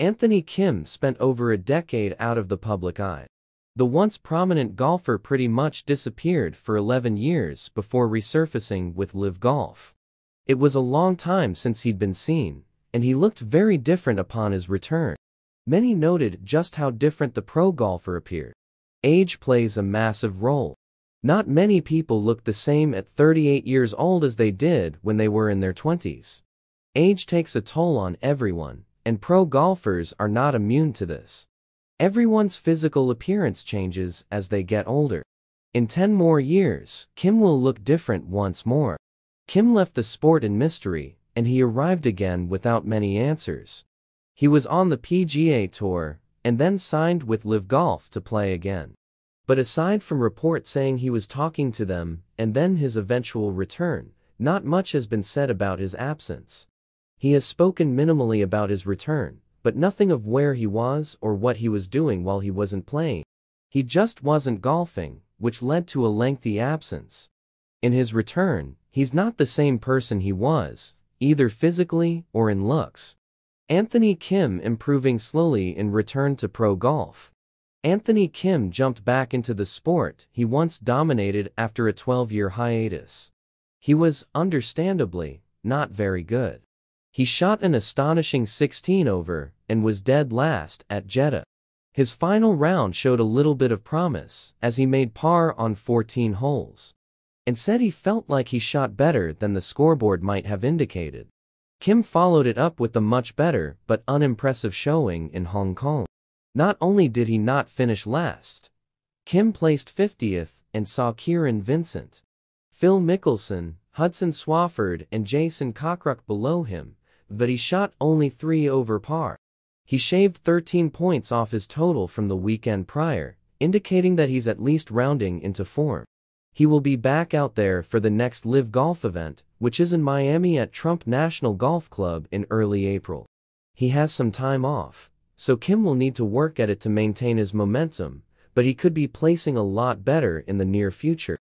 Anthony Kim spent over a decade out of the public eye. The once prominent golfer pretty much disappeared for 11 years before resurfacing with LIV Golf. It was a long time since he'd been seen, and he looked very different upon his return. Many noted just how different the pro golfer appeared. Age plays a massive role. Not many people look the same at 38 years old as they did when they were in their 20s. Age takes a toll on everyone, and pro golfers are not immune to this. Everyone's physical appearance changes as they get older. In 10 more years, Kim will look different once more. Kim left the sport in mystery, and he arrived again without many answers. He was on the PGA Tour, and then signed with LIV Golf to play again. But aside from reports saying he was talking to them, and then his eventual return, not much has been said about his absence. He has spoken minimally about his return, but nothing of where he was or what he was doing while he wasn't playing. He just wasn't golfing, which led to a lengthy absence. In his return, he's not the same person he was, either physically or in looks. Anthony Kim improving slowly in return to pro golf. Anthony Kim jumped back into the sport he once dominated after a 12-year hiatus. He was, understandably, not very good. He shot an astonishing 16 over and was dead last at Jeddah. His final round showed a little bit of promise as he made par on 14 holes and said he felt like he shot better than the scoreboard might have indicated. Kim followed it up with a much better but unimpressive showing in Hong Kong. Not only did he not finish last, Kim placed 50th and saw Kieran Vincent, Phil Mickelson, Hudson Swafford and Jason Kokrak below him, but he shot only 3 over par. He shaved 13 points off his total from the weekend prior, indicating that he's at least rounding into form. He will be back out there for the next LIV Golf event, which is in Miami at Trump National Golf Club in early April. He has some time off, so Kim will need to work at it to maintain his momentum, but he could be placing a lot better in the near future.